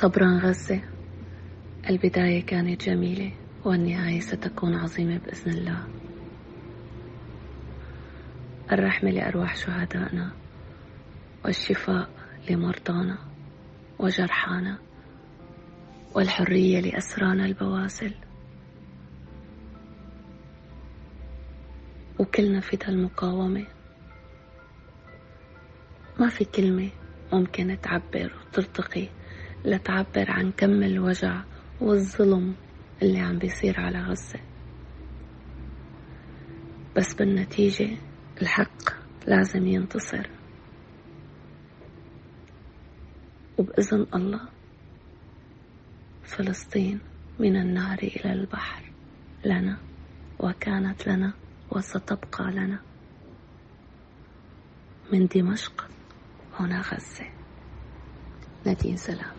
صبرا غزة. البداية كانت جميلة والنهاية ستكون عظيمة بإذن الله. الرحمة لأرواح شهدائنا والشفاء لمرضانا وجرحانا والحرية لأسرانا البواسل. وكلنا فدا المقاومة. ما في كلمة ممكن تعبر وترتقي لتعبر عن كم الوجع والظلم اللي عم بيصير على غزة. بس بالنتيجة الحق لازم ينتصر. وبإذن الله فلسطين من النهر إلى البحر لنا وكانت لنا وستبقى لنا. من دمشق هنا غزة. نادين سلامة